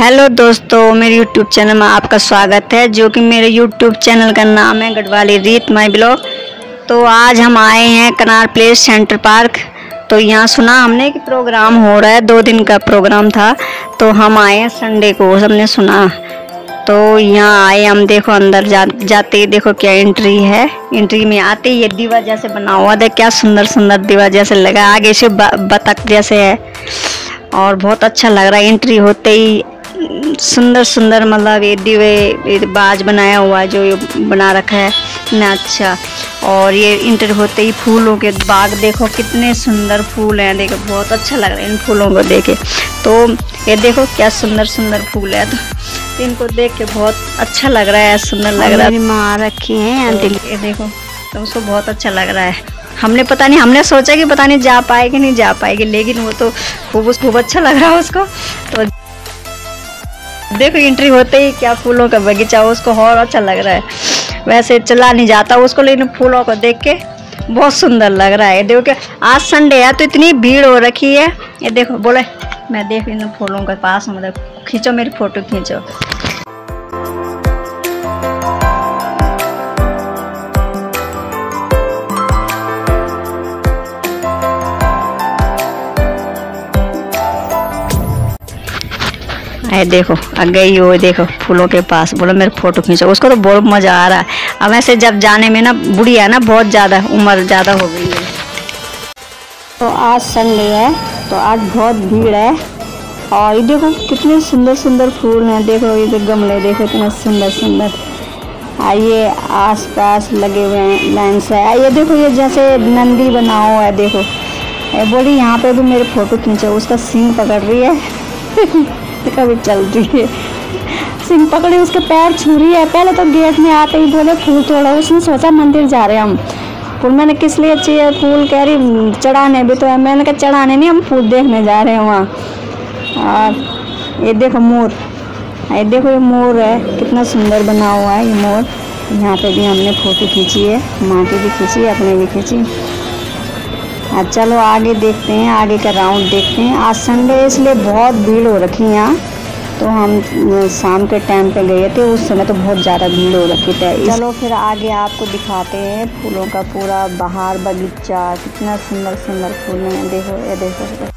Hello दोस्तों, मेरे YouTube channel में आपका स्वागत है, जो कि मेरे यूट्यूब चैनल का नाम है गढ़वाली रीत माई ब्लॉग। तो आज हम आए हैं कनार प्लेस सेंटर पार्क। तो यहाँ सुना हमने कि प्रोग्राम हो रहा है, दो दिन का प्रोग्राम था। तो हम आए हैं संडे को हमने सुना। तो यहाँ आए, हम देखो अंदर जा, जाते ही देखो क्या एंट्री है। एंट्री में आते ही ये दीवा जैसे बना हुआ था क्या सुंदर सुंदर दीवा जैसे लगा, आगे से बतख जैसे है। और बहुत अच्छा लग रहा है एंट्री होते ही सुंदर सुंदर मतलब ये दिवे बाज बनाया हुआ जो ये बना रखा है। इतना अच्छा। और ये इंटर होते ही फूलों के बाग देखो कितने सुंदर फूल हैं देखो बहुत अच्छा लग रहा है इन फूलों को देखे तो ये देखो क्या सुंदर सुंदर फूल है। तो इनको देख के बहुत अच्छा लग रहा है सुंदर लग रहा है। माँ रखी है तो ये देखो तो उसको बहुत अच्छा लग रहा है। हमने पता नहीं हमने सोचा कि पता नहीं जा पाएगी नहीं जा पाएगी लेकिन वो तो खूब खूब अच्छा लग रहा है उसको। तो देखो एंट्री होते ही क्या फूलों का बगीचा उसको और अच्छा लग रहा है। वैसे चला नहीं जाता उसको, लेकिन फूलों को देख के बहुत सुंदर लग रहा है। देखो आज संडे है तो इतनी भीड़ हो रखी है। ये देखो, बोले, मैं देख इन फूलों के पास मतलब खींचो मेरी फ़ोटो खींचो। है, देखो गई हो देखो, फूलों के पास, बोलो मेरे फ़ोटो खींचो, उसको तो बहुत मज़ा आ रहा है। अब ऐसे जब जाने में ना बुढ़ी है ना बहुत ज़्यादा, उम्र ज़्यादा हो गई है। तो आज संडे है तो आज बहुत भीड़ है। और ये देखो, कितने सुंदर सुंदर फूल हैं, देखो, ये जो गमले, देखो, इतने सुंदर सुंदर आइए आस पास लगे हुए हैं लाइन से आइए, देखो, ये जैसे नंदी बना हुआ है, देखो। बोली, यहाँ पे भी मेरे फ़ोटो खींचो, उसका सीन पकड़ रही है। कभी चल रही है। सिंह पकड़ी, उसके पैर छू रही है। पहले तो गेट में आते ही बोले, फूल तोड़ा। उसने सोचा, मंदिर जा रहे हम। फूल, मैंने किस लिए चाहिए फूल? कह रही, चढ़ाने भी तो है। मैंने कहा, चढ़ाने नहीं, हम फूल देखने जा रहे हैं वहाँ। और ये देखो मोर। ये देखो ये मोर है। कितना सुंदर बना हुआ है ये मोर। यहाँ पे भी हमने फ़ोटो खींची है, माँ की भी खींची अपने भी खींची। चलो आगे देखते हैं, आगे का राउंड देखते हैं। आज संडे इसलिए बहुत भीड़ हो रखी है यहाँ। तो हम शाम के टाइम पे गए थे, उस समय तो बहुत ज़्यादा भीड़ हो रखी थी। चलो फिर आगे आपको दिखाते हैं फूलों का पूरा, बाहर बगीचा, कितना सुंदर सुंदर फूल हैं। देखो, ये देखो।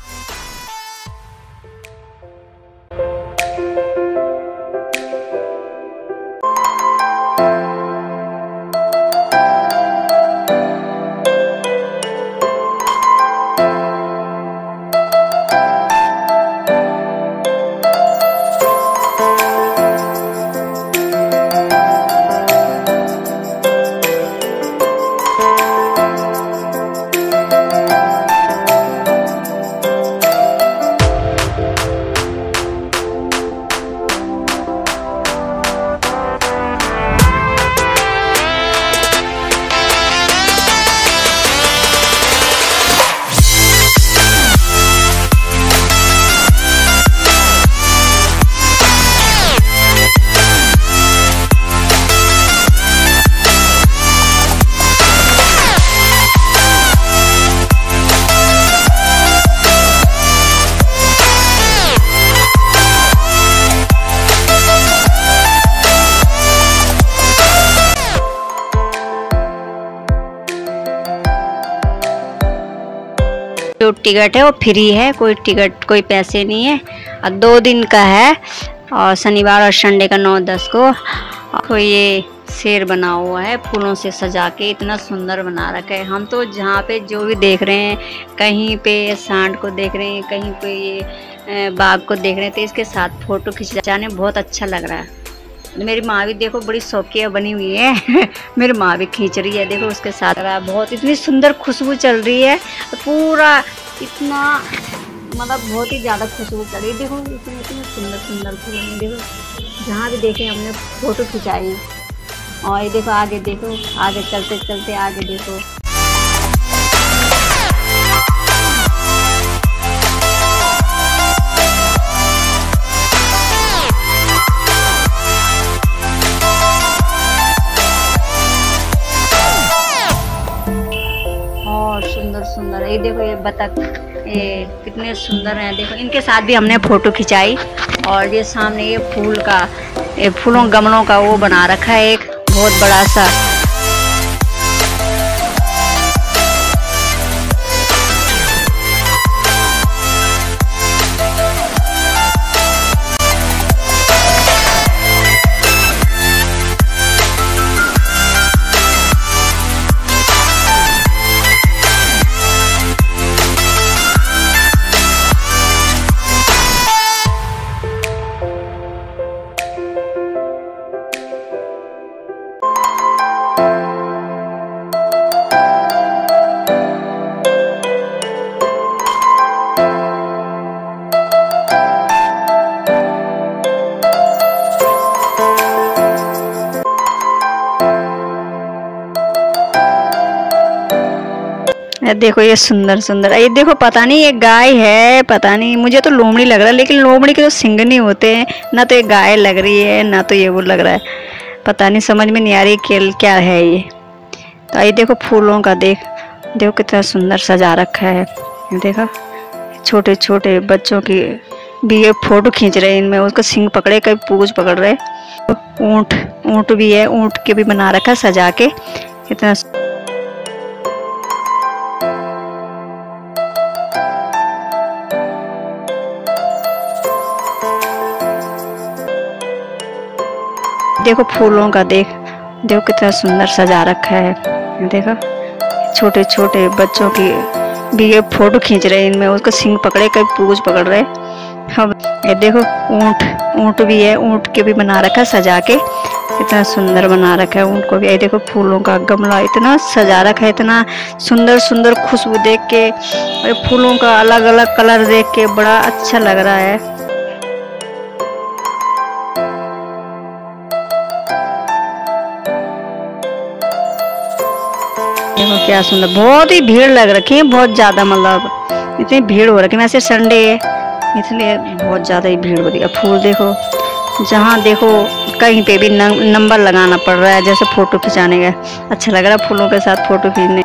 जो टिकट है, वो फ्री है, कोई टिकट, कोई पैसे नहीं है। और दो दिन का है, और शनिवार और संडे का नौ दस को। और ये शेर बना हुआ है, फूलों से सजा के, इतना सुंदर बना रखा है। हम तो जहाँ पे जो भी देख रहे हैं, कहीं पे सांड को देख रहे हैं, कहीं पे ये बाघ को देख रहे हैं तो इसके साथ फ़ोटो खिंचाने बहुत अच्छा लग रहा है। मेरी माँ भी देखो, बड़ी शौकिया बनी हुई है। मेरी माँ भी खींच रही है, देखो उसके साथ। रहा बहुत इतनी सुंदर खुशबू चल रही है, पूरा इतना मतलब बहुत ही ज़्यादा खुशबू रही देखो इतने इतने सुंदर सुंदर फूल हैं। देखो, जहाँ भी देखे हमने फ़ोटो खिंचाई। और ये देखो, आगे देखो, आगे चलते चलते आगे देखो। बतख ये कितने सुंदर हैं। देखो, इनके साथ भी हमने फ़ोटो खिंचाई और ये सामने ये फूल का, ये फूलों, गमलों का वो बना रखा है एक बहुत बड़ा सा। देखो ये सुंदर सुंदर। ये देखो, पता नहीं ये गाय है, पता नहीं, मुझे तो लोमड़ी लग रहा है, लेकिन लोमड़ी के तो सिंग नहीं होते हैं। ना तो ये गाय लग रही है, ना तो ये वो लग रहा है। पता नहीं, समझ में नहीं आ रही कि क्या है ये। तो ये देखो फूलों का देख, देखो कितना सुंदर सजा रखा है। देखो छोटे छोटे बच्चों की भी ये फ़ोटो खींच रहे हैं इनमें, उसका सिंग पकड़े, कभी पूछ पकड़ रहे। ऊँट ऊँट भी है, ऊँट के भी बना रखा है सजा के। कितना देखो फूलों का देख, देखो कितना सुंदर सजा रखा है। देखो छोटे छोटे बच्चों की भी ये फ़ोटो खींच रहे हैं इनमें, उसको सिंग पकड़े कभी पूछ पकड़ रहे। हम ये देखो, ऊँट ऊँट भी है, ऊँट के भी बना रखा है, सजा के। इतना सुंदर बना रखा है ऊँट को भी। ये देखो फूलों का गमला, इतना सजा रखा है, इतना सुंदर सुंदर खुशबू देख के। फूलों का अलग अलग कलर देख के बड़ा अच्छा लग रहा है। देखो क्या सुंदर, बहुत ही भीड़ लग रखी है, बहुत ज़्यादा मतलब इतनी भीड़ हो रखी है। वैसे संडे है, इसलिए बहुत ज़्यादा ही भीड़ हो रही है। फूल देखो, जहाँ देखो कहीं पे भी नंबर लगाना पड़ रहा है, जैसे फ़ोटो खिंचाने का। अच्छा लग रहा है फूलों के साथ फ़ोटो खींचने।